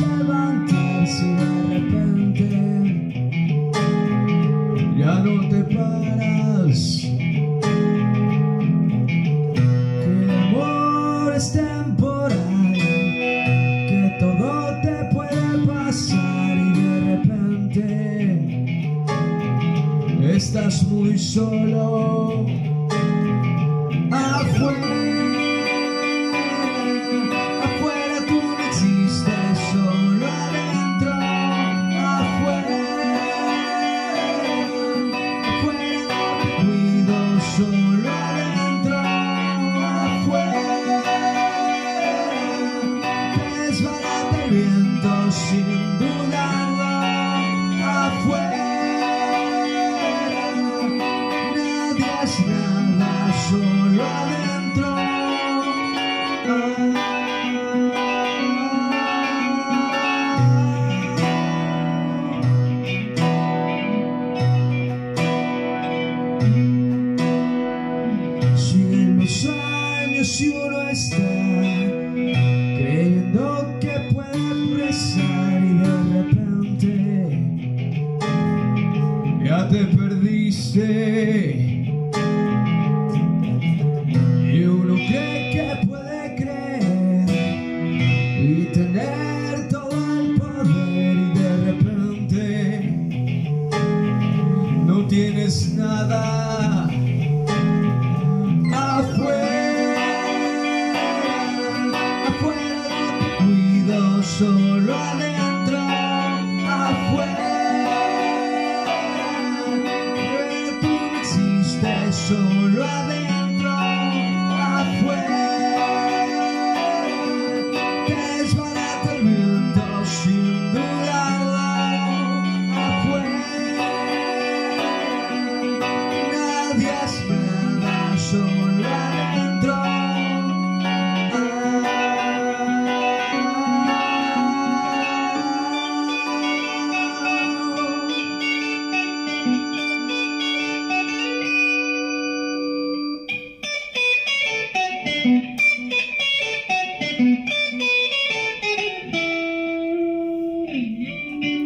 levantarse de repente. Ya no te paras. Que el amor es temporal que todo te puede pasar y de repente estás muy solo. Afuera. corriendo sin dudarlo afuera nadie es nada solo adentro. Si en los años si uno está me perdiste. Y uno cree que puede creer y tener. So rather Música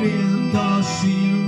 Spirit of.